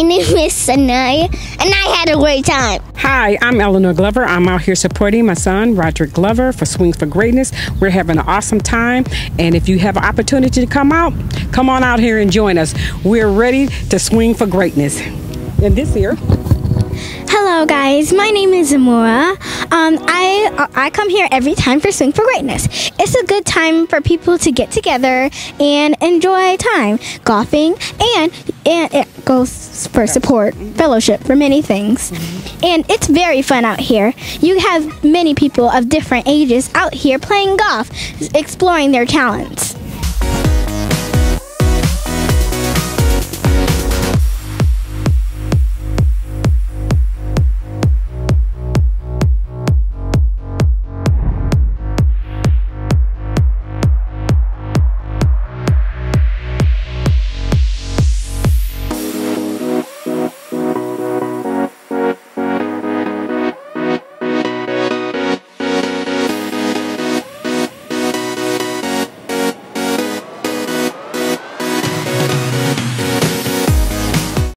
My name is Sanaya, and I had a great time. Hi, I'm Eleanor Glover. I'm out here supporting my son, Roderick Glover, for Swings for Greatness. We're having an awesome time, and if you have an opportunity to come out, come on out here and join us. We're ready to swing for greatness. And this year, Hello, guys. My name is Zamora. Um, I I come here every time for Swing for Greatness. It's a good time for people to get together and enjoy time golfing, and and it goes for support, fellowship, for many things. And it's very fun out here. You have many people of different ages out here playing golf, exploring their talents.